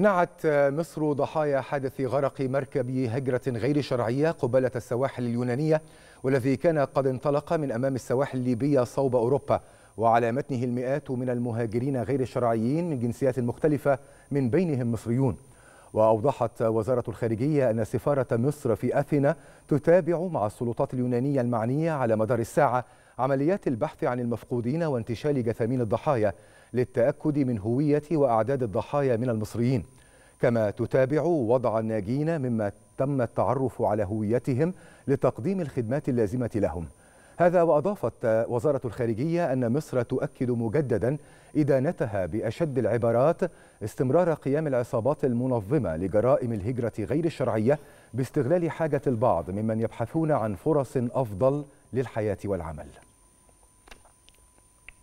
نعت مصر ضحايا حادث غرق مركب هجرة غير شرعية قبالة السواحل اليونانية والذي كان قد انطلق من أمام السواحل الليبية صوب أوروبا. وعلى متنه المئات من المهاجرين غير الشرعيين من جنسيات مختلفة من بينهم مصريون. وأوضحت وزارة الخارجية أن سفارة مصر في أثينا تتابع مع السلطات اليونانية المعنية على مدار الساعة عمليات البحث عن المفقودين وانتشال جثامين الضحايا للتأكد من هوية وأعداد الضحايا من المصريين. كما تتابع وضع الناجين مما تم التعرف على هويتهم لتقديم الخدمات اللازمة لهم. هذا وأضافت وزارة الخارجية أن مصر تؤكد مجددا إدانتها بأشد العبارات استمرار قيام العصابات المنظمة لجرائم الهجرة غير الشرعية باستغلال حاجة البعض ممن يبحثون عن فرص أفضل للحياة والعمل.